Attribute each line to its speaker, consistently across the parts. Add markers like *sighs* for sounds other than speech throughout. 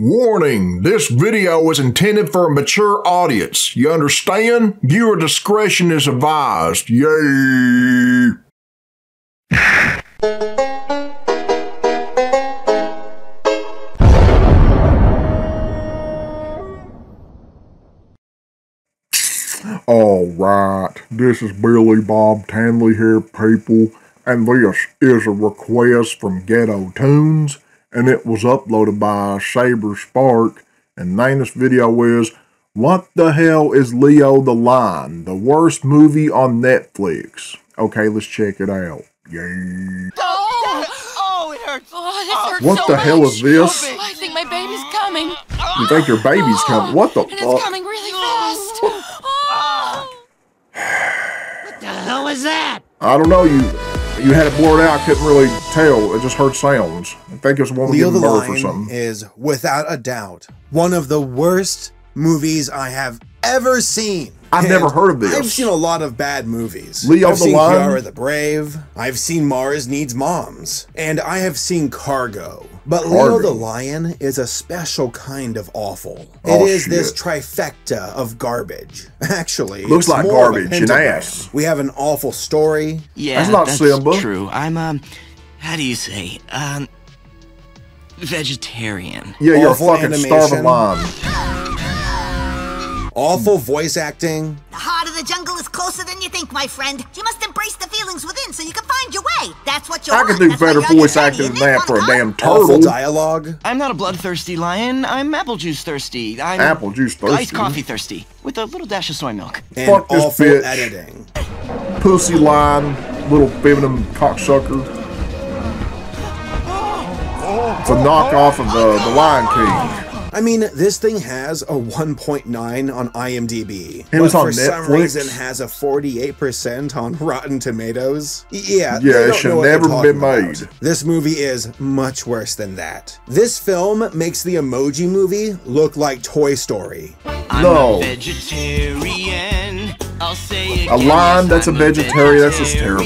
Speaker 1: Warning, this video is intended for a mature audience. You understand? Viewer discretion is advised. Yay! Alright, this is Billy Bob Tanley here, people, and this is a request from Ghetto Tunes, and it was uploaded by Saberspark, and the name this video is What the Hell is Leo the Lion? The worst movie on Netflix. Okay, let's check it out. Yay.
Speaker 2: Oh, oh, it hurts.
Speaker 3: Oh, this oh. hurts
Speaker 1: What
Speaker 3: so
Speaker 1: the hell is oh, this?
Speaker 3: Oh, I think my baby's coming.
Speaker 1: You think your baby's oh, coming? What the
Speaker 3: And it's
Speaker 1: fuck?
Speaker 3: coming really fast. Oh. *sighs* *sighs*
Speaker 2: What the hell was that?
Speaker 1: I don't know, you you had it blurred out, I couldn't really tell. I just heard sounds. I think it was a woman
Speaker 4: Leo the
Speaker 1: giving birth or something.
Speaker 4: is without a doubt one of the worst movies I have ever seen.
Speaker 1: I've
Speaker 4: And
Speaker 1: never heard of this.
Speaker 4: I've seen a lot of bad movies.
Speaker 1: Leo
Speaker 4: I've
Speaker 1: the
Speaker 4: seen
Speaker 1: Lion?
Speaker 4: Kiara the Brave. I've seen Mars Needs Moms. And I have seen Cargo. But Leo
Speaker 1: Cargo.
Speaker 4: the Lion is a special kind of awful.
Speaker 1: Oh,
Speaker 4: it is this trifecta of garbage. *laughs* Actually,
Speaker 1: Looks
Speaker 4: it's
Speaker 1: like
Speaker 4: more
Speaker 1: garbage and
Speaker 4: pentagram.
Speaker 1: ass.
Speaker 4: We have an awful story.
Speaker 2: Yeah,
Speaker 1: That's not
Speaker 2: that's
Speaker 1: Simba.
Speaker 2: true. I'm um, how do you say um, vegetarian.
Speaker 1: Yeah, you're a
Speaker 4: Awful
Speaker 1: fucking
Speaker 4: animation.
Speaker 1: starving lion.
Speaker 4: Awful voice acting.
Speaker 5: The heart of the jungle is closer than you think, my friend. You must embrace the feelings within so you can find your way. That's what you
Speaker 1: I
Speaker 5: want.
Speaker 1: could do
Speaker 5: That's
Speaker 1: better
Speaker 5: you're on your
Speaker 1: voice acting than that for a
Speaker 5: Monica?
Speaker 1: damn
Speaker 4: Awful
Speaker 1: turtle.
Speaker 4: dialogue.
Speaker 2: I'm not a bloodthirsty lion. I'm apple juice thirsty. I'm
Speaker 1: Apple juice thirsty.
Speaker 2: iced coffee thirsty with a little dash of soy milk.
Speaker 4: And
Speaker 1: Fuck this
Speaker 4: awful
Speaker 1: bitch.
Speaker 4: editing.
Speaker 1: Pussy lion, little feminine cocksucker. It's a knockoff of the, the Lion King.
Speaker 4: I mean, this thing has a 1.9 on IMDb.
Speaker 1: It was
Speaker 4: but
Speaker 1: on
Speaker 4: for some
Speaker 1: Netflix.
Speaker 4: reason has a 48% on *laughs* Rotten Tomatoes. Yeah,
Speaker 1: Yeah, it should
Speaker 4: know what they're
Speaker 1: never
Speaker 4: talking
Speaker 1: been made.
Speaker 4: about. This movie is much worse than that. This film makes the Emoji Movie look like Toy Story.
Speaker 2: I'm
Speaker 1: No.
Speaker 2: a vegetarian. I'll say it
Speaker 1: A
Speaker 2: again,
Speaker 1: lion that's a
Speaker 2: I'm
Speaker 1: vegetarian, that's just terrible.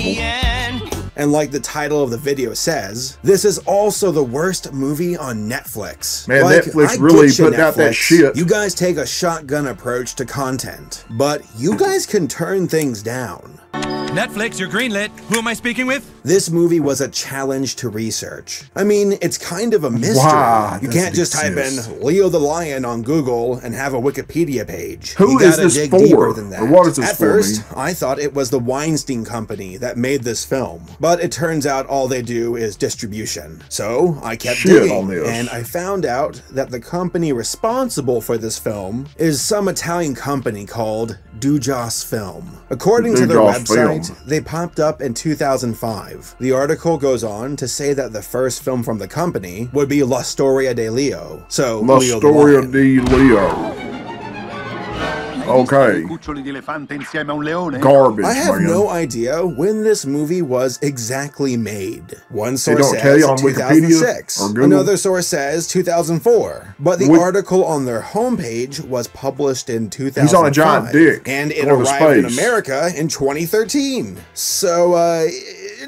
Speaker 4: And like the title of the video says, this is also the worst movie on Netflix.
Speaker 1: Man,
Speaker 4: Like,
Speaker 1: Netflix
Speaker 4: I
Speaker 1: really
Speaker 4: you,
Speaker 1: putting out that shit.
Speaker 4: You guys take a shotgun approach to content, but you guys can turn things down.
Speaker 6: Netflix, you're greenlit. Who am I speaking with?
Speaker 4: This movie was a challenge to research. I mean, it's kind of a mystery.
Speaker 1: Why
Speaker 4: you can't just type
Speaker 1: exist?
Speaker 4: in Leo the Lion on Google and have a Wikipedia page.
Speaker 1: Who
Speaker 4: you
Speaker 1: is this
Speaker 4: dig
Speaker 1: for?
Speaker 4: deeper than that.
Speaker 1: What is this
Speaker 4: At
Speaker 1: for,
Speaker 4: first,
Speaker 1: me?
Speaker 4: I thought it was the Weinstein Company that made this film, but it turns out all they do is distribution. So I kept
Speaker 1: Shit
Speaker 4: digging,
Speaker 1: on this.
Speaker 4: and I found out that the company responsible for this film is some Italian company called Dujas Film. According to their website,
Speaker 1: Film.
Speaker 4: They popped up in 2005. The article goes on to say that the first film from the company would be La Storia de Leo. So,
Speaker 1: La
Speaker 4: Leo
Speaker 1: Storia di Leo. Okay.
Speaker 7: Cuccioli di elefante insieme a un leone?
Speaker 1: Garbage,
Speaker 4: I have
Speaker 1: man.
Speaker 4: no idea when this movie was exactly made. One source
Speaker 1: don't
Speaker 4: says
Speaker 1: tell you on
Speaker 4: 2006.
Speaker 1: or
Speaker 4: Another source says 2004. But the
Speaker 1: Wik-
Speaker 4: article on their homepage was published in 2005.
Speaker 1: He's on a giant dick
Speaker 4: And it
Speaker 1: going to
Speaker 4: arrived in. America in 2013. So, uh,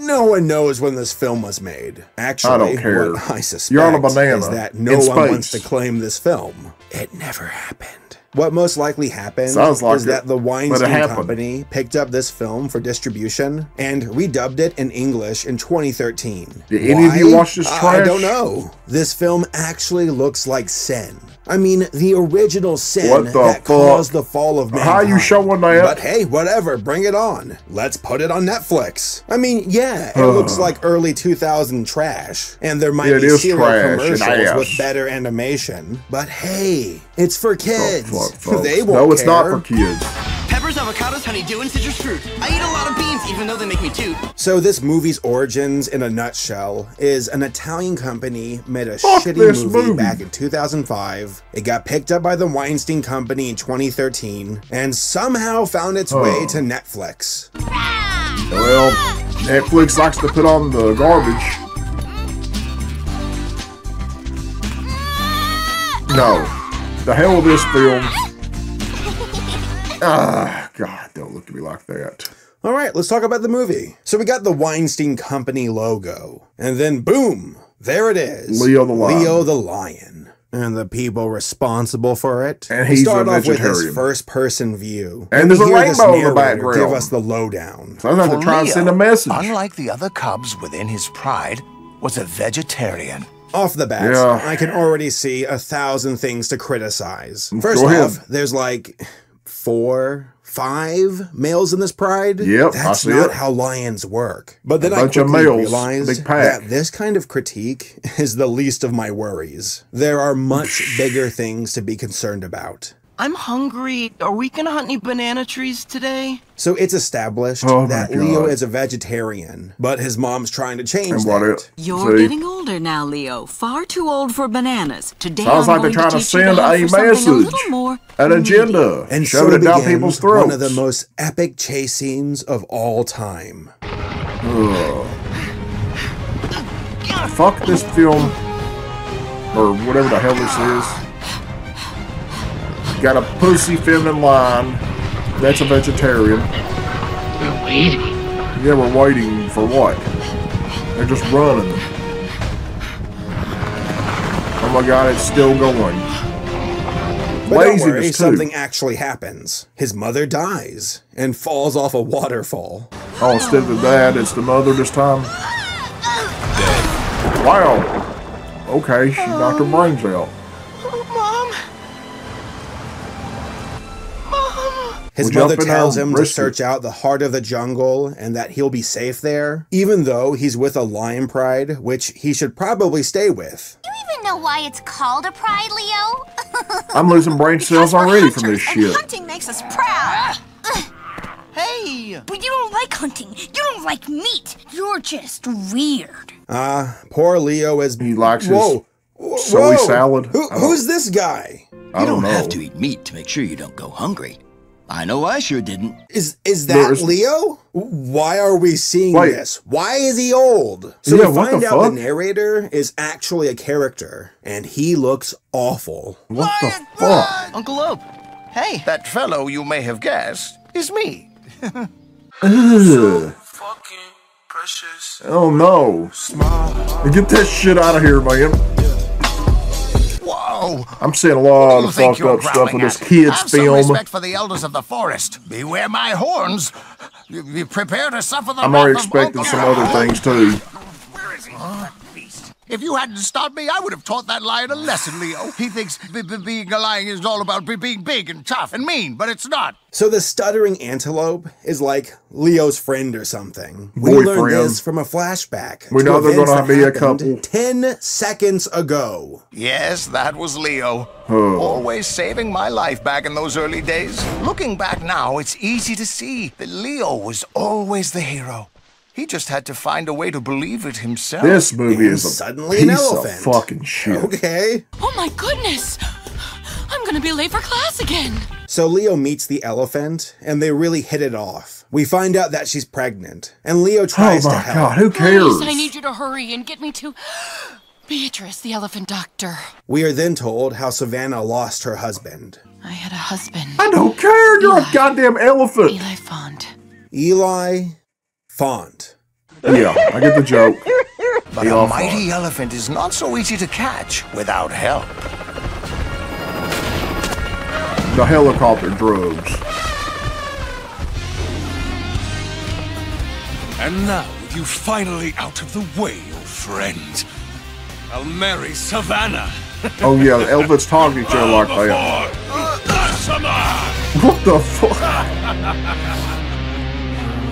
Speaker 4: no one knows when this film was made. Actually,
Speaker 1: I don't care.
Speaker 4: what I suspect
Speaker 1: You're on a banana
Speaker 4: is that no
Speaker 1: in
Speaker 4: one wants to claim this film. It never happened. What most likely happened
Speaker 1: like
Speaker 4: is
Speaker 1: it,
Speaker 4: that the Weinstein. Company picked up this film for distribution and redubbed it in English in 2013.
Speaker 1: Did any of you watch this
Speaker 4: I don't know. This film actually looks like sin. I mean, the original sin
Speaker 1: the
Speaker 4: that
Speaker 1: fuck?
Speaker 4: caused the fall of mankind.
Speaker 1: How you showing that?
Speaker 4: But hey, whatever, bring it on. Let's put it on Netflix. I mean, yeah, it looks like early 2000 trash, and there might be serial commercials with better animation. But hey, it's for kids.
Speaker 1: Fuck. *laughs*
Speaker 4: They won't
Speaker 1: no, it's not for kids.
Speaker 2: Peppers, avocados, honeydew, and citrus fruit. I eat a lot of beans, even though they make me toot.
Speaker 4: So this movie's origins, in a nutshell, is an Italian company made a
Speaker 1: Fuck
Speaker 4: shitty movie,
Speaker 1: movie.
Speaker 4: back in 2005. It got picked up by the Weinstein Company in 2013, and somehow found its way oh. to Netflix.
Speaker 1: Well, Netflix likes to put on the garbage. No. The hell with this film. Ah, God, don't look at me like that.
Speaker 4: All right, let's talk about the movie. So we got the Weinstein Company logo, and then boom, there it is.
Speaker 1: Leo the Lion.
Speaker 4: Leo the Lion. and the people responsible for it.
Speaker 1: And
Speaker 4: We
Speaker 1: he's
Speaker 4: start
Speaker 1: a
Speaker 4: off with his first-person view,
Speaker 1: And
Speaker 4: we
Speaker 1: there's a rainbow in the
Speaker 4: narrator
Speaker 1: background.
Speaker 4: Give us the lowdown.
Speaker 1: So I have to
Speaker 8: For
Speaker 1: try and send a message.
Speaker 8: Unlike the other cubs within his pride, was a vegetarian.
Speaker 4: Off the bat,
Speaker 1: Yeah.
Speaker 4: I can already see a thousand things to criticize. First
Speaker 1: Go ahead.
Speaker 4: off, there's like four, five males in this pride.
Speaker 1: Yep,
Speaker 4: that's not
Speaker 1: it.
Speaker 4: how lions work. But then
Speaker 1: A
Speaker 4: I quickly
Speaker 1: males,
Speaker 4: realized
Speaker 1: big pack.
Speaker 4: that this kind of critique *laughs* is the least of my worries. There are much bigger things to be concerned about.
Speaker 2: I'm hungry. Are we gonna hunt any banana trees today?
Speaker 4: So it's established
Speaker 1: Oh
Speaker 4: that Leo is a vegetarian, but his mom's trying to change
Speaker 1: And what
Speaker 4: that.
Speaker 1: it?
Speaker 9: You're
Speaker 1: See?
Speaker 9: getting older now, Leo. Far too old for bananas. Today
Speaker 1: Sounds
Speaker 9: I'm
Speaker 1: like they're trying to
Speaker 9: teach you
Speaker 1: send a
Speaker 9: for something
Speaker 1: message,
Speaker 9: little more
Speaker 1: an agenda,
Speaker 4: And
Speaker 1: shove
Speaker 4: so
Speaker 1: it down people's throats.
Speaker 4: one of the most epic chase scenes of all time.
Speaker 1: Fuck this film, or whatever the hell this is. Got a pussy feminine line. That's a vegetarian.
Speaker 10: We're waiting.
Speaker 1: Yeah, we're waiting for what? They're just running. Oh my god, it's still going.
Speaker 4: But
Speaker 1: Laziness,
Speaker 4: worry, something actually happens. His mother dies and falls off a waterfall.
Speaker 1: Oh, instead of that, it's the mother this time. Wow. Okay, she knocked her brains out.
Speaker 4: His
Speaker 1: We'll
Speaker 4: mother tells
Speaker 1: now,
Speaker 4: him to search out the heart of the jungle and that he'll be safe there, even though he's with a lion pride, which he should probably stay with.
Speaker 11: You even know why it's called a pride, Leo? *laughs*
Speaker 1: I'm losing brain cells already from this
Speaker 5: And
Speaker 1: shit.
Speaker 5: hunting makes us proud. *laughs*
Speaker 2: Hey.
Speaker 11: But you don't like hunting. You don't like meat. You're just weird.
Speaker 4: Ah, poor Leo is.
Speaker 1: He likes his
Speaker 4: Whoa. Whoa.
Speaker 1: soy salad.
Speaker 4: Who,
Speaker 1: I don't-
Speaker 4: who's this guy?
Speaker 1: I
Speaker 12: You
Speaker 1: don't
Speaker 12: don't
Speaker 1: know.
Speaker 12: have to eat meat to make sure you don't go hungry. I know I sure didn't.
Speaker 4: Is is
Speaker 1: There
Speaker 4: that
Speaker 1: is-
Speaker 4: Leo? Why are we seeing
Speaker 1: Wait.
Speaker 4: this? Why is he old? So
Speaker 1: Yeah,
Speaker 4: we
Speaker 1: what the
Speaker 4: find out the narrator is actually a character, and he looks awful.
Speaker 1: What the fuck?
Speaker 2: Uncle Lope. Hey.
Speaker 8: That fellow you may have guessed is me.
Speaker 1: Ugh. Oh no. Get that shit out of here, man.
Speaker 8: Whoa!
Speaker 1: I'm seeing a lot of fucked up stuff
Speaker 8: growling
Speaker 1: with this
Speaker 8: at?
Speaker 1: kids
Speaker 8: Have some
Speaker 1: film.
Speaker 8: respect for the elders of the forest. Beware my horns. You, you prepare to suffer the
Speaker 1: I'm already expecting some other things too.
Speaker 8: Where is he? That beast. If you hadn't stopped me, I would have taught that lion a lesson, Leo. He thinks b- b- being a lion is all about be- being big and tough and mean, but it's not.
Speaker 4: So the stuttering antelope is like Leo's friend or something. We learned this from a flashback.
Speaker 1: We know they're gonna be a
Speaker 4: happened
Speaker 1: couple.
Speaker 4: Ten seconds ago.
Speaker 8: Yes, that was Leo.
Speaker 1: Oh.
Speaker 8: Always saving my life back in those early days. Looking back now, it's easy to see that Leo was always the hero. He just had to find a way to believe it himself.
Speaker 1: This movie
Speaker 4: And
Speaker 1: is a
Speaker 4: suddenly an
Speaker 1: piece
Speaker 4: elephant.
Speaker 1: of fucking shit.
Speaker 4: Okay.
Speaker 3: Oh my goodness! I'm gonna be late for class again.
Speaker 4: So Leo meets the elephant, and they really hit it off. We find out that she's pregnant, and Leo
Speaker 1: Oh
Speaker 4: tries to
Speaker 1: my
Speaker 4: help.
Speaker 1: god, who cares?
Speaker 3: Please, I need you to hurry and get me to *gasps* Beatrice, the elephant doctor.
Speaker 4: We are then told how Savannah lost her husband.
Speaker 3: I had a husband,
Speaker 1: I don't care. You're a goddamn elephant.
Speaker 3: Eli Font.
Speaker 4: Eli Font.
Speaker 1: Yeah, I get the joke.
Speaker 8: But
Speaker 1: Eli
Speaker 8: a mighty
Speaker 1: Font.
Speaker 8: elephant is not so easy to catch without help.
Speaker 1: The helicopter drugs.
Speaker 6: And now, with you finally out of the way, old friend, I'll marry Savannah.
Speaker 1: Oh yeah, the elephants talk to each other like that. What the fuck? *laughs*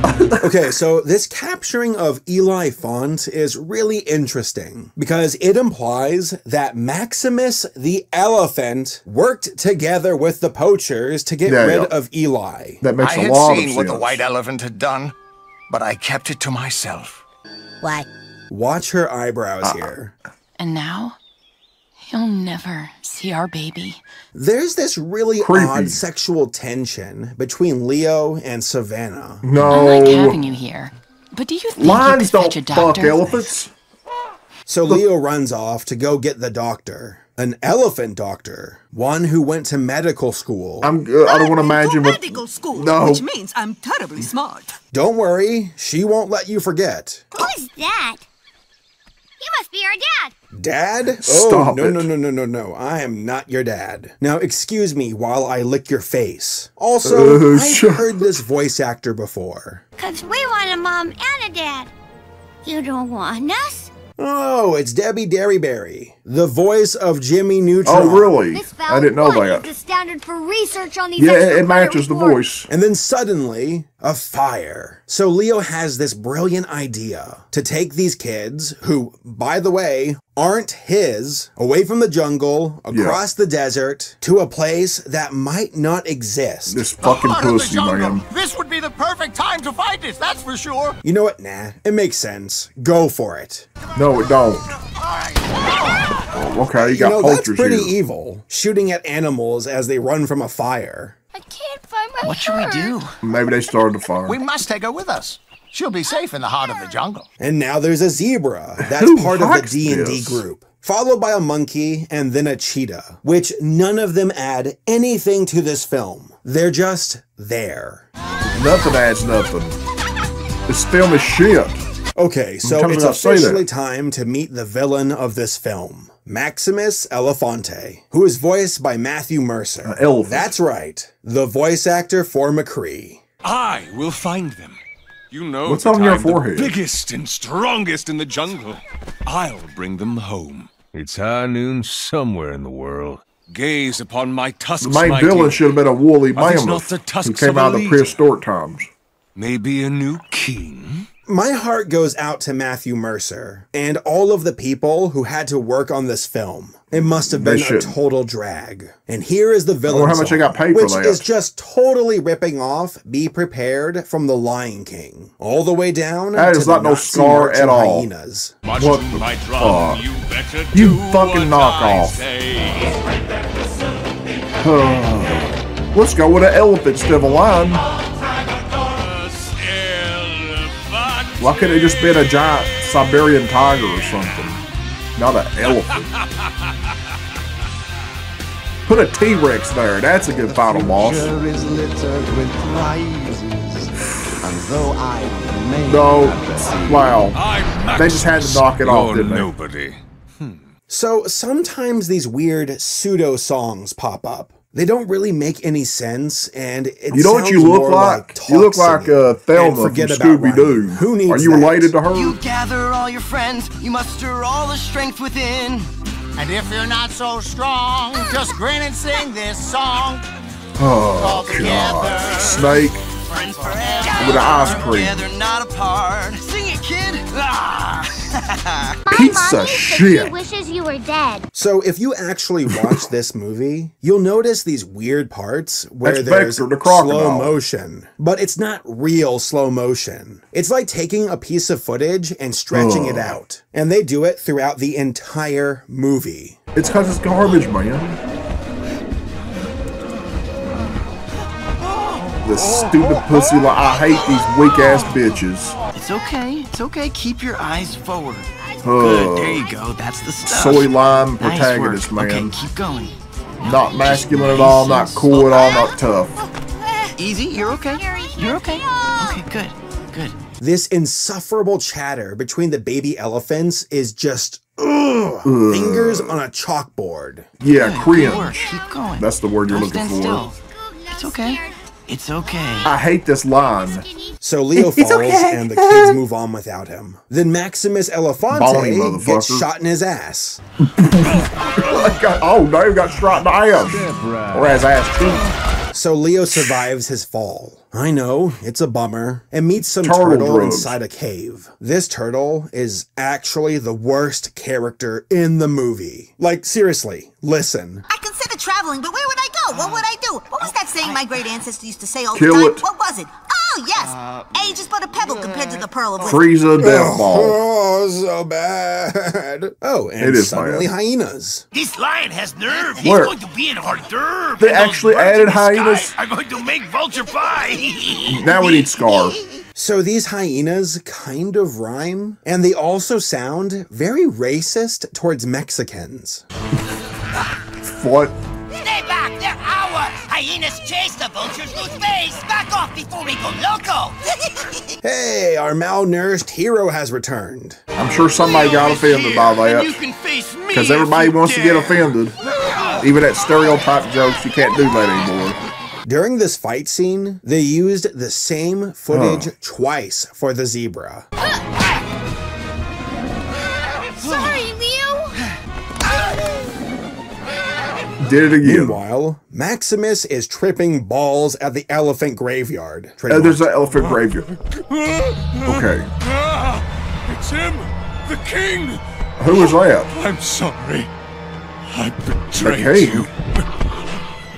Speaker 1: *laughs*
Speaker 4: Okay, so this capturing of Eli Font is really interesting because it implies that Maximus the elephant worked together with the poachers to get
Speaker 1: Yeah,
Speaker 4: rid
Speaker 1: yeah.
Speaker 4: of Eli.
Speaker 1: That makes
Speaker 8: I
Speaker 1: a
Speaker 8: had seen what the white elephant had done, but I kept it to myself.
Speaker 5: What?
Speaker 4: Watch her eyebrows
Speaker 1: Uh,
Speaker 4: here.
Speaker 3: And now, he'll never see our baby.
Speaker 4: There's this really
Speaker 1: Creepy.
Speaker 4: odd sexual tension between Leo and Savannah. No.
Speaker 3: I like having you here. But do you think
Speaker 1: Lions
Speaker 3: you could
Speaker 1: don't
Speaker 3: fetch a
Speaker 1: fuck
Speaker 3: doctor?
Speaker 1: elephants.
Speaker 4: So Leo runs off to go get the doctor. An elephant doctor. One who went to medical school.
Speaker 1: I'm. Uh, I don't want to imagine what.
Speaker 9: medical school,
Speaker 1: No.
Speaker 9: which means I'm terribly smart.
Speaker 4: Don't worry, she won't let you forget.
Speaker 11: Who's that? He must be our dad.
Speaker 4: Dad?
Speaker 1: Stop
Speaker 4: oh, no,
Speaker 1: it.
Speaker 4: no, no, no, no, no. I am not your dad. Now, excuse me while I lick your face. Also,
Speaker 1: Uh,
Speaker 4: I've
Speaker 1: sure.
Speaker 4: heard this voice actor before.
Speaker 11: Cause we want a mom and a dad. You don't want us?
Speaker 4: Oh, it's Debbie Derryberry, the voice of Jimmy Neutron.
Speaker 1: Oh, really? I didn't know that.
Speaker 11: the standard for research on these
Speaker 1: Yeah, it matches the voice.
Speaker 4: And then suddenly, a fire. So Leo has this brilliant idea to take these kids, who, by the way, aren't his, away from the jungle, across the desert, to a place that might not exist.
Speaker 1: This fucking
Speaker 8: Heart of the
Speaker 1: pussy, man.
Speaker 8: This would be the perfect time to fight it, that's for sure.
Speaker 4: You know what? Nah, it makes sense. Go for it.
Speaker 1: No, it don't. Oh, okay, you
Speaker 4: You
Speaker 1: got
Speaker 4: know, that's pretty
Speaker 1: here.
Speaker 4: evil. Shooting at animals as they run from a fire.
Speaker 11: I can't find my
Speaker 2: What should we do?
Speaker 1: Maybe they started the fire.
Speaker 8: We must take her with us. She'll be safe in the heart of the jungle.
Speaker 4: And now there's a zebra. That's
Speaker 1: Who
Speaker 4: part of the D&D
Speaker 1: this?
Speaker 4: group. Followed by a monkey and then a cheetah, which none of them add anything to this film. They're just there.
Speaker 1: Nothing adds nothing. This film is shit.
Speaker 4: Okay, so it's
Speaker 1: I say that.
Speaker 4: officially time to meet the villain of this film, Maximus Elefante, who is voiced by Matthew Mercer.
Speaker 1: Uh, elephant.
Speaker 4: That's right, the voice actor for McCree.
Speaker 6: I will find them. You know
Speaker 1: What's on your
Speaker 6: I'm
Speaker 1: forehead?
Speaker 6: The biggest and strongest in the jungle. I'll bring them home. It's high noon somewhere in the world. Gaze upon my tusks,
Speaker 1: The main
Speaker 6: my
Speaker 1: villain should have been a woolly
Speaker 6: Are these not
Speaker 1: mammoth
Speaker 6: the
Speaker 1: who
Speaker 6: tusks
Speaker 1: came
Speaker 6: of
Speaker 1: out of the prehistoric times.
Speaker 6: Maybe a new king?
Speaker 4: My heart goes out to Matthew Mercer and all of the people who had to work on this film. It must have
Speaker 1: They
Speaker 4: been a total drag. And here is the villain
Speaker 1: how much they
Speaker 4: song,
Speaker 1: got paid for
Speaker 4: which
Speaker 1: that.
Speaker 4: is just totally ripping off "Be Prepared" from The Lion King, all the way down
Speaker 1: That
Speaker 4: to
Speaker 1: is
Speaker 4: the
Speaker 1: not no scar at all.
Speaker 4: Hyenas.
Speaker 6: March
Speaker 1: What
Speaker 6: to
Speaker 1: the
Speaker 6: my drum,
Speaker 1: fuck?
Speaker 6: you better
Speaker 1: You
Speaker 6: do
Speaker 1: fucking
Speaker 6: what
Speaker 1: knock off.
Speaker 6: say. *sighs*
Speaker 1: Let's go with an elephant instead of a lion. Why couldn't it just been a giant Siberian tiger or something? Not an elephant. Put a T-Rex there. That's a good final boss.
Speaker 13: is with prizes. And though I may
Speaker 1: No. Wow.
Speaker 6: I'm
Speaker 1: They just had to knock it off, didn't they?
Speaker 6: nobody. Hmm.
Speaker 4: So sometimes these weird pseudo songs pop up. They don't really make any sense, and it
Speaker 1: You know what you
Speaker 4: sounds
Speaker 1: look
Speaker 4: more
Speaker 1: like?
Speaker 4: talk
Speaker 1: you look like
Speaker 4: singing.
Speaker 1: uh, Velma from
Speaker 4: forget about
Speaker 1: Scooby Doo.
Speaker 4: Who needs
Speaker 1: Are you
Speaker 4: that?
Speaker 1: related to her?
Speaker 2: You gather all your friends, you muster all the strength within.
Speaker 8: And if you're not so strong, just grin and sing this song.
Speaker 1: Oh God! Snake
Speaker 2: Friends forever.
Speaker 1: with an ice cream.
Speaker 2: Together, not apart. Sing it, kid. Ah. *laughs*
Speaker 1: Piece of shit.
Speaker 11: Wishes you were dead.
Speaker 4: So if you actually watch this movie, you'll notice these weird parts where
Speaker 1: That's
Speaker 4: there's
Speaker 1: Vector the
Speaker 4: slow motion, but it's not real slow motion. It's like taking a piece of footage and stretching it out, and they do it throughout the entire movie.
Speaker 1: It's because it's garbage, man. The stupid pussy. Like I hate these weak ass bitches.
Speaker 2: It's okay. It's okay. Keep your eyes forward.
Speaker 1: Ugh.
Speaker 2: Good. There you go. That's the stuff.
Speaker 1: Soy lime protagonist,
Speaker 2: work.
Speaker 1: man.
Speaker 2: Okay, keep going.
Speaker 1: Not masculine at all. Not cool at all. Not tough.
Speaker 2: Easy. You're okay. You're okay. Okay. Good. Good.
Speaker 4: This insufferable chatter between the baby elephants is just ugh,
Speaker 1: Ugh.
Speaker 4: fingers on a chalkboard.
Speaker 1: Yeah,
Speaker 2: Good
Speaker 1: cringe.
Speaker 2: Keep going.
Speaker 1: That's the word you're
Speaker 2: Don't
Speaker 1: looking
Speaker 2: stand
Speaker 1: for.
Speaker 2: still. It's okay. It's okay.
Speaker 1: I hate this line.
Speaker 4: So Leo *laughs* falls
Speaker 1: okay.
Speaker 4: and the kids move on without him. Then Maximus Elefante
Speaker 1: motherfucker.
Speaker 4: gets shot in his ass. *laughs*
Speaker 1: Got- oh, Dave got shot in the ass. Or his ass cheek.
Speaker 4: So Leo survives his fall. I know, it's a bummer, and meets some
Speaker 1: Turtle
Speaker 4: turtle inside a cave. This turtle is actually the worst character in the movie. Like, seriously, listen.
Speaker 5: I traveling, but where would I go? What would I do? What was that saying my great ancestor used to say all
Speaker 1: Kill
Speaker 5: the time?
Speaker 1: it.
Speaker 5: What was it? Oh, yes. Uh, Age is but a pebble compared to the pearl of wisdom.
Speaker 1: Frieza death oh, ball.
Speaker 4: Oh, so bad. Oh, and
Speaker 1: It is
Speaker 4: suddenly
Speaker 1: bad.
Speaker 4: hyenas.
Speaker 14: This lion has nerve. He's
Speaker 1: Where?
Speaker 14: going to be in hors d'oeuvre.
Speaker 1: They
Speaker 14: and those
Speaker 1: actually
Speaker 14: birds
Speaker 1: added
Speaker 14: in the sky
Speaker 1: hyenas?
Speaker 14: Are going to make vulture pie. *laughs*
Speaker 1: Now we need Scar.
Speaker 4: So these hyenas kind of rhyme, and they also sound very racist towards Mexicans.
Speaker 1: What?
Speaker 14: Stay back. They're our hyenas. Chase the vultures. Lose face. Back off before we go loco. *laughs*
Speaker 4: Hey, our malnourished hero has returned.
Speaker 1: I'm sure somebody got offended by that. Because everybody wants to get offended. Even at stereotype jokes, you can't do that anymore.
Speaker 4: During this fight scene, they used the same footage twice for the zebra.
Speaker 1: Did it again.
Speaker 4: Meanwhile, Maximus is tripping balls at the elephant graveyard.
Speaker 1: Uh, there's an elephant graveyard. Okay.
Speaker 6: It's him! The king!
Speaker 1: Who was that?
Speaker 6: I'm sorry. I betrayed
Speaker 1: king.
Speaker 6: you.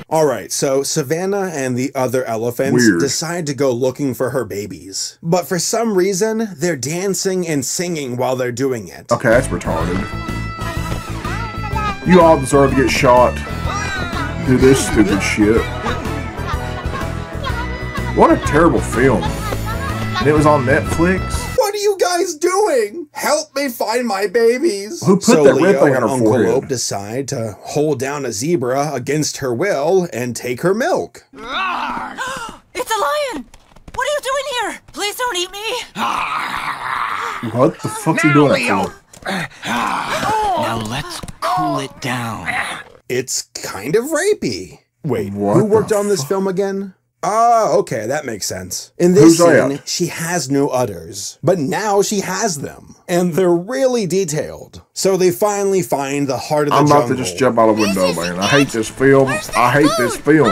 Speaker 4: All right, so Savannah and the other elephants
Speaker 1: Weird.
Speaker 4: decide to go looking for her babies. But for some reason, they're dancing and singing while they're doing it.
Speaker 1: Okay, that's retarded. You all deserve to get shot. Do this stupid shit. What a terrible film. And it was on Netflix.
Speaker 4: What are you guys doing? Help me find my babies.
Speaker 1: Who put
Speaker 4: so
Speaker 1: that red
Speaker 4: Leo
Speaker 1: thing on
Speaker 4: and
Speaker 1: her
Speaker 4: Uncle
Speaker 1: forehead?
Speaker 4: Lope decide to hold down a zebra against her will and take her milk. *gasps*
Speaker 9: It's a lion! What are you doing here? Please don't eat me!
Speaker 1: What the fuck's he doing that for?
Speaker 12: Now let's cool it down.
Speaker 4: It's kind of rapey. Wait,
Speaker 1: What
Speaker 4: who worked on this film again? Ah, okay, that makes sense. In this
Speaker 1: Who's
Speaker 4: scene, she has no udders, but now she has them, and they're really detailed. So they finally find the heart of the
Speaker 1: I'm about
Speaker 4: jungle.
Speaker 1: to just jump out a window, man. I hate this film. I hate this film.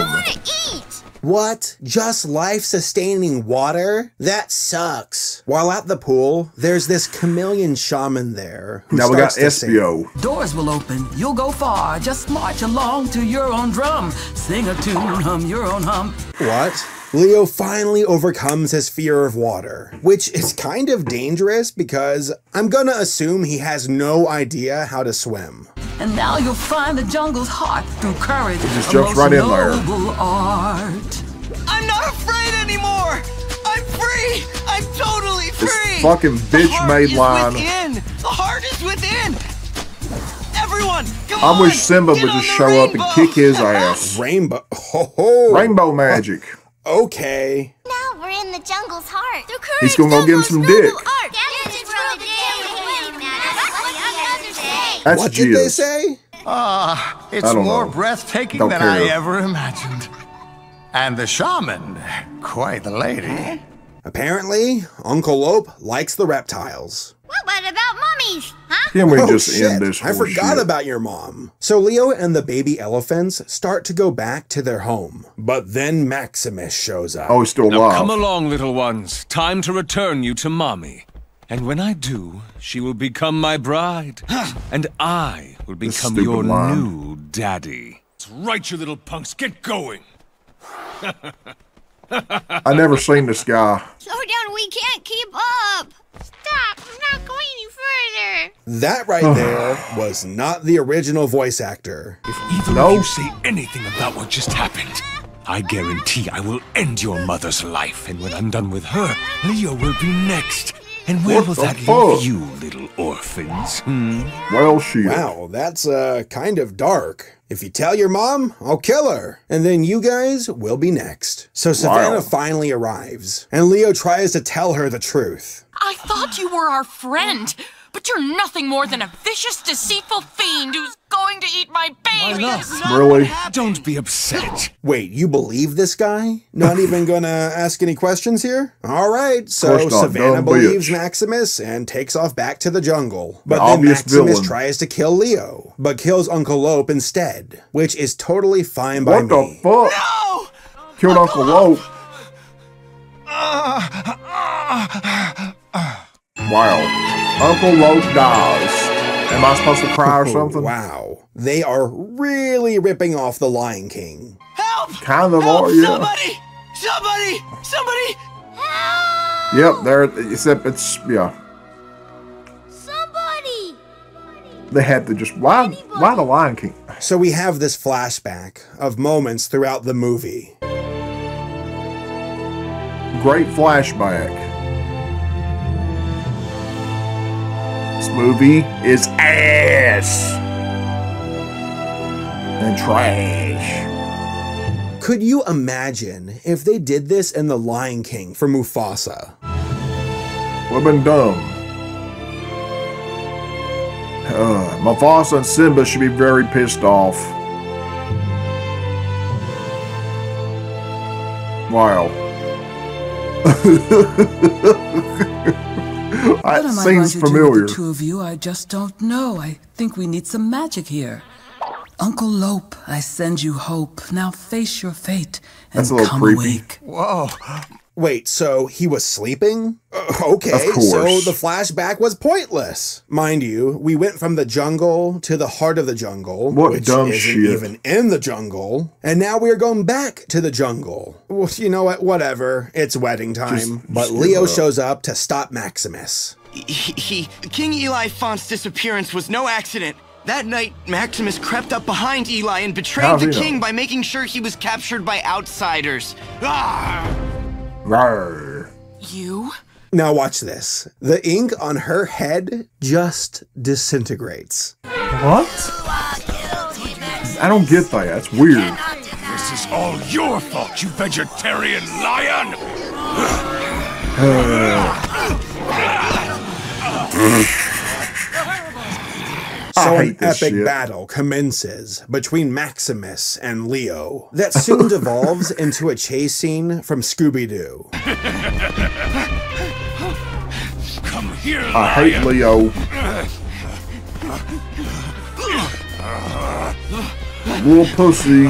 Speaker 4: What? Just life sustaining water? That sucks. While at the pool, there's this chameleon shaman there. Who
Speaker 1: Now we got
Speaker 4: starts to sing.
Speaker 1: SBO.
Speaker 15: Doors will open, you'll go far. Just march along to your own drum. Sing a tune, hum your own hum.
Speaker 4: What? Leo finally overcomes his fear of water, which is kind of dangerous because I'm gonna assume he has no idea how to swim.
Speaker 15: And now you'll find the jungle's heart through courage.
Speaker 1: He just
Speaker 15: a
Speaker 1: jumps right in there.
Speaker 15: noble art.
Speaker 2: I'm not afraid anymore. I'm free. I'm totally free.
Speaker 1: This fucking
Speaker 2: The
Speaker 1: bitch
Speaker 2: heart
Speaker 1: made
Speaker 2: is
Speaker 1: line.
Speaker 2: Within. The heart is within. Everyone, come
Speaker 1: I
Speaker 2: on.
Speaker 1: wish Simba
Speaker 2: Get
Speaker 1: would just
Speaker 2: the
Speaker 1: show up and kick his *laughs* ass.
Speaker 4: Rainbow. *laughs* Ho ho.
Speaker 1: Rainbow magic.
Speaker 4: Okay.
Speaker 11: Now we're in the jungle's heart. Through courage,
Speaker 1: He's gonna go give him some dick.
Speaker 11: art. That's what
Speaker 1: That's
Speaker 4: what did they say?
Speaker 8: Ah, it's more
Speaker 1: know.
Speaker 8: breathtaking
Speaker 1: Don't
Speaker 8: than I ever imagined. And the shaman, quite the lady.
Speaker 4: Apparently, Uncle Lope likes the reptiles.
Speaker 11: What, what about mummies? Huh?
Speaker 1: Can we
Speaker 4: oh,
Speaker 1: just
Speaker 4: shit.
Speaker 1: end this?
Speaker 4: I forgot
Speaker 1: horseshit?
Speaker 4: about your mom. So Leo and the baby elephants start to go back to their home. But then Maximus shows up.
Speaker 1: Oh, he's still
Speaker 6: Now come along, little ones. Time to return you to mommy. And when I do, she will become my bride. and I will become your
Speaker 1: line.
Speaker 6: new daddy. That's right, you little punks. Get going. *laughs*
Speaker 1: I never seen this guy.
Speaker 11: Slow down, we can't keep up. Stop, I'm not going any further.
Speaker 4: That right there was not the original voice actor.
Speaker 6: If either
Speaker 1: No.
Speaker 6: of you say anything about what just happened, I guarantee I will end your mother's life. And when I'm done with her, Leo will be next. And where
Speaker 1: What
Speaker 6: will
Speaker 1: the
Speaker 6: that
Speaker 1: fuck?
Speaker 6: leave you, little orphans? Hmm?
Speaker 1: Well, shit.
Speaker 4: Wow, that's uh kind of dark. If you tell your mom, I'll kill her. And then you guys will be next. So Savannah
Speaker 1: Wow.
Speaker 4: finally arrives, and Leo tries to tell her the truth.
Speaker 3: I thought you were our friend, but you're nothing more than a vicious, deceitful fiend who's going to eat my babies.
Speaker 1: Really?
Speaker 6: Don't be upset.
Speaker 4: Wait, you believe this guy? Not *laughs* even gonna ask any questions here? All right, so Savannah believes
Speaker 1: bitch.
Speaker 4: Maximus and takes off back to the jungle. But
Speaker 1: The
Speaker 4: then Maximus
Speaker 1: villain.
Speaker 4: tries to kill Leo, but kills Uncle Lope instead, which is totally fine by me.
Speaker 1: What the
Speaker 4: me.
Speaker 1: fuck?
Speaker 2: No!
Speaker 1: Killed Uncle Lope. Wow. Uncle Lope dies. Am I supposed to cry or oh, something?
Speaker 4: Wow. They are really ripping off the Lion King.
Speaker 2: Help!
Speaker 1: Kind of
Speaker 2: Help!
Speaker 1: are, yeah.
Speaker 2: Somebody! Somebody! Somebody!
Speaker 1: Yep, there. Except it's yeah.
Speaker 11: Somebody.
Speaker 1: They had to just why why the Lion King?
Speaker 4: So we have this flashback of moments throughout the movie.
Speaker 1: Great flashback. This movie is ass and trash.
Speaker 4: Could you imagine if they did this in The Lion King for Mufasa?
Speaker 1: Have been dumb. Uh, Mufasa and Simba should be very pissed off. Wow. *laughs*
Speaker 15: What
Speaker 1: that
Speaker 15: am I
Speaker 1: seems
Speaker 15: going to do with
Speaker 1: familiar.
Speaker 15: the two of you? I just don't know. I think we need some magic here. Uncle Lope, I send you hope. Now face your fate and
Speaker 1: That's a little
Speaker 15: come
Speaker 1: creepy.
Speaker 15: awake.
Speaker 4: Whoa. Wait, so he was sleeping? Uh, okay,
Speaker 1: Of course.
Speaker 4: so the flashback was pointless. Mind you, we went from the jungle to the heart of the jungle,
Speaker 1: What
Speaker 4: which
Speaker 1: dumb
Speaker 4: isn't
Speaker 1: shit.
Speaker 4: even in the jungle, and now we are going back to the jungle. Well, you know what? Whatever. It's wedding time.
Speaker 1: Just-
Speaker 4: but
Speaker 1: just
Speaker 4: Leo
Speaker 1: up.
Speaker 4: shows up to stop Maximus.
Speaker 2: He, he, King Eli Font's disappearance was no accident. That night, Maximus crept up behind Eli and betrayed
Speaker 1: How's
Speaker 2: the
Speaker 1: he know?
Speaker 2: king by making sure he was captured by outsiders. Ah!
Speaker 1: Rawr.
Speaker 3: You?
Speaker 4: Now watch this. The ink on her head just disintegrates.
Speaker 1: What? I don't get that. That's weird.
Speaker 6: This is all your fault, you vegetarian lion!
Speaker 4: So an epic
Speaker 1: shit.
Speaker 4: battle commences between Maximus and Leo that soon *laughs* devolves into a chase scene from Scooby Doo.
Speaker 6: Come here,
Speaker 1: I hate! Leo. Little pussy.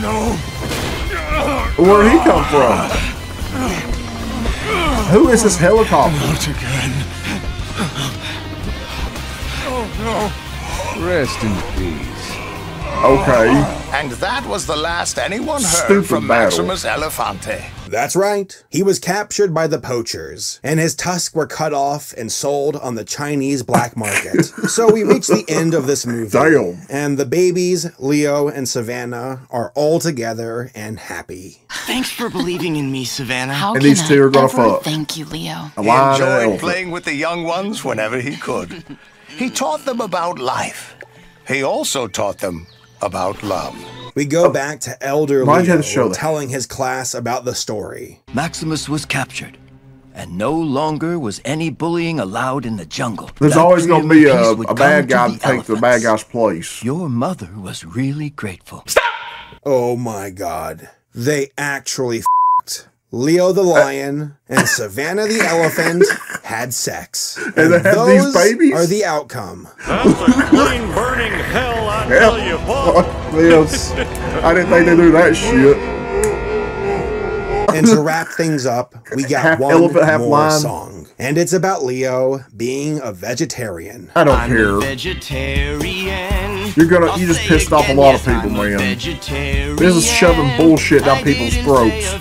Speaker 6: No!
Speaker 1: Where'd he come from? Who is this helicopter?
Speaker 6: Not again. No. Rest in peace.
Speaker 1: Okay.
Speaker 8: And that was the last anyone heard
Speaker 1: Stupid
Speaker 8: from
Speaker 1: battle.
Speaker 8: Maximus Elefante.
Speaker 4: That's right. He was captured by the poachers, and his tusks were cut off and sold on the Chinese black market. *laughs* so we reach the end of this movie.
Speaker 1: Damn.
Speaker 4: And the babies, Leo and Savannah, are all together and happy.
Speaker 2: Thanks for believing in me, Savannah.
Speaker 3: How
Speaker 1: And
Speaker 3: can
Speaker 1: these two
Speaker 3: I ever
Speaker 1: fuck.
Speaker 3: thank you, Leo?
Speaker 8: He
Speaker 1: and an
Speaker 8: enjoyed playing with the young ones whenever he could. *laughs* He taught them about life. He also taught them about love.
Speaker 4: We go oh. back to Elder
Speaker 1: Why'd you have
Speaker 4: Leo
Speaker 1: to show that?
Speaker 4: telling his class about the story.
Speaker 12: Maximus was captured, and no longer was any bullying allowed in the jungle.
Speaker 1: There's
Speaker 12: That
Speaker 1: always going to be a, a bad guy
Speaker 12: to
Speaker 1: to take the bad guy's place.
Speaker 12: Your mother was really grateful. Stop!
Speaker 4: Oh my god. They actually f***ed. Leo the uh, lion and Savannah the elephant *laughs* had sex.
Speaker 1: And they have these
Speaker 4: those
Speaker 1: babies?
Speaker 4: are the outcome.
Speaker 16: That's a clean burning hell, I tell you, boy. *laughs*
Speaker 1: Fuck this. I didn't think they'd do that shit.
Speaker 4: And to wrap things up, we got
Speaker 1: Half
Speaker 4: one
Speaker 1: elephant, half
Speaker 4: more
Speaker 1: lion.
Speaker 4: song. And it's about Leo being a vegetarian.
Speaker 1: I don't
Speaker 2: I'm
Speaker 1: care.
Speaker 2: vegetarian.
Speaker 1: You're gonna-
Speaker 2: I'll
Speaker 1: you just
Speaker 2: say
Speaker 1: pissed off a
Speaker 2: again,
Speaker 1: lot of people,
Speaker 2: I'm
Speaker 1: man. This is shoving bullshit down
Speaker 2: I
Speaker 1: people's
Speaker 2: didn't
Speaker 1: throats.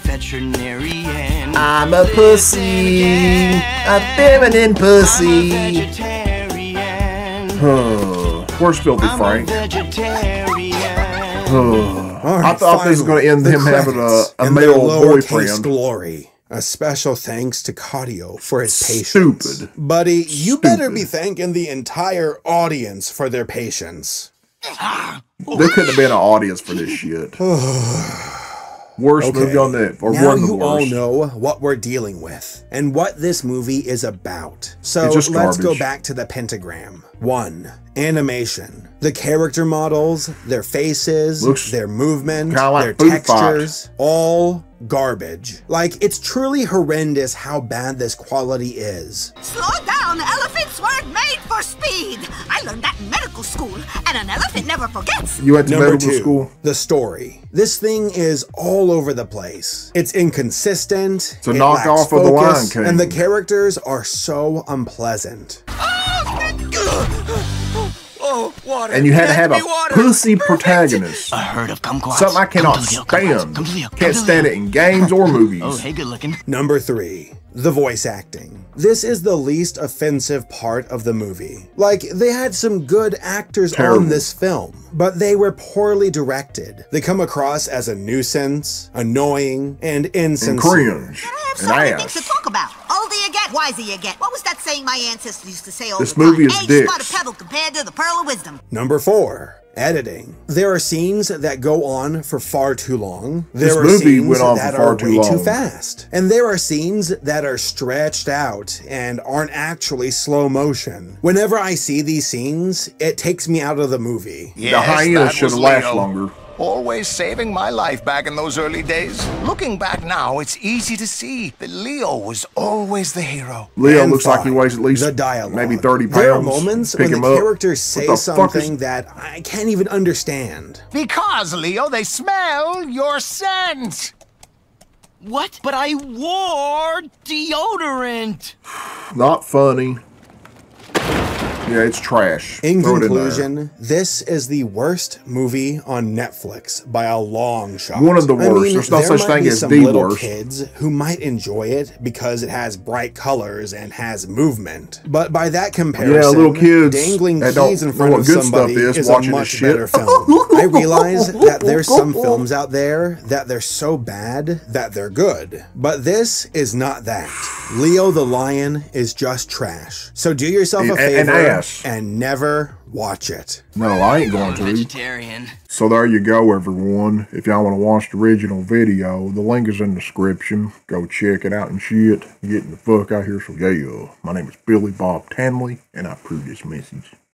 Speaker 2: Say a veterinarian.
Speaker 1: I'm a pussy. A feminine pussy.
Speaker 2: vegetarian.
Speaker 1: Huh. Where's Filthy
Speaker 2: I'm a
Speaker 1: Frank?
Speaker 2: vegetarian.
Speaker 1: Huh. I
Speaker 4: right,
Speaker 1: thought this was going to end
Speaker 4: the
Speaker 1: him having a, a male boyfriend.
Speaker 4: glory. A special thanks to Cardio for his patience.
Speaker 1: Stupid.
Speaker 4: Buddy, you better be thanking the entire audience for their patience.
Speaker 1: There couldn't have been an audience for this shit. *sighs* *sighs* *sighs* Worst movie on that, or
Speaker 4: now
Speaker 1: one of the
Speaker 4: you all know what we're dealing with and what this movie is about. So
Speaker 1: It's
Speaker 4: let's
Speaker 1: just
Speaker 4: go back to the pentagram. One, animation. The character models, their faces,
Speaker 1: Looks
Speaker 4: their movement,
Speaker 1: like
Speaker 4: their
Speaker 1: food fight.
Speaker 4: textures, all garbage. Like, it's truly horrendous how bad this quality is.
Speaker 5: Slow down, elephants weren't made for speed. I learned that in medical school, and an elephant never forgets.
Speaker 1: You went to
Speaker 4: Number
Speaker 1: medical
Speaker 4: two,
Speaker 1: school?
Speaker 4: the story. This thing is all over the place. It's inconsistent.
Speaker 1: It's a
Speaker 4: it
Speaker 1: knockoff
Speaker 4: lacks
Speaker 1: of The Lion
Speaker 4: focus,
Speaker 1: King.
Speaker 4: And the characters are so unpleasant.
Speaker 2: Oh, water.
Speaker 1: And you had to have a
Speaker 2: me water.
Speaker 1: pussy protagonist.
Speaker 12: A herd of kumquats.
Speaker 1: Something I cannot
Speaker 12: Come to Leo, come to Leo,
Speaker 1: stand.
Speaker 12: come to Leo, come
Speaker 1: Can't stand it in games or movies. *laughs*
Speaker 12: Oh, hey, good looking.
Speaker 4: Number three, the voice acting. This is the least offensive part of the movie. Like, they had some good actors
Speaker 1: Terrible.
Speaker 4: on this film, but they were poorly directed. They come across as a nuisance, annoying, and
Speaker 1: and
Speaker 4: insincere.
Speaker 1: cringe.
Speaker 5: have
Speaker 1: And
Speaker 5: so many things to talk about. Older you get, wiser you get. What was that saying my ancestors used to say all
Speaker 1: This
Speaker 5: the time?
Speaker 1: movie is
Speaker 5: Age
Speaker 1: dicks.
Speaker 5: but a pebble compared to the pearl of wisdom.
Speaker 4: Number four, editing. There are scenes that go on for far too long. There
Speaker 1: This
Speaker 4: are
Speaker 1: movie
Speaker 4: scenes
Speaker 1: went on for
Speaker 4: that
Speaker 1: far
Speaker 4: are
Speaker 1: too
Speaker 4: way too
Speaker 1: long.
Speaker 4: fast. And there are scenes that are stretched out and aren't actually slow motion. Whenever I see these scenes, it takes me out of the movie.
Speaker 8: Yes,
Speaker 1: the hyenas
Speaker 8: that
Speaker 1: should last
Speaker 8: Leo.
Speaker 1: longer.
Speaker 8: Always saving my life back in those early days. Looking back now, it's easy to see that Leo was always the hero.
Speaker 1: Leo
Speaker 4: And
Speaker 1: looks like he weighs at least
Speaker 4: the dialogue.
Speaker 1: maybe 30 pounds.
Speaker 4: There are moments
Speaker 1: Pick
Speaker 4: when
Speaker 1: him
Speaker 4: the
Speaker 1: up.
Speaker 4: characters say
Speaker 1: the fuck is-
Speaker 4: something that I can't even understand.
Speaker 8: Because, Leo, they smell your scent.
Speaker 2: What? But I wore deodorant.
Speaker 1: Not funny. Yeah, it's trash.
Speaker 4: In
Speaker 1: Throw
Speaker 4: conclusion, this is the worst movie on Netflix by a long shot.
Speaker 1: One of the
Speaker 4: I
Speaker 1: worst.
Speaker 4: mean,
Speaker 1: There's no
Speaker 4: there
Speaker 1: such thing as
Speaker 4: some
Speaker 1: the
Speaker 4: little
Speaker 1: worst.
Speaker 4: kids who might enjoy it because it has bright colors and has movement. But by that comparison, yeah,
Speaker 1: little kids
Speaker 4: dangling keys in front of
Speaker 1: good stuff
Speaker 4: somebody
Speaker 1: is
Speaker 4: is a much
Speaker 1: shit.
Speaker 4: better film. *laughs* I realize that there's some films out there that they're so bad that they're good, but this is not that. Leo the Lion is just trash. So do yourself a
Speaker 1: And- and
Speaker 4: favor
Speaker 1: ass.
Speaker 4: and never watch it.
Speaker 1: No, I ain't going to.
Speaker 2: Vegetarian.
Speaker 1: So there you go, everyone. If y'all want to watch the original video, the link is in the description. Go check it out and shit. Getting the fuck out here. So yeah, my name is Billy Bob Tanley, and I approve this message.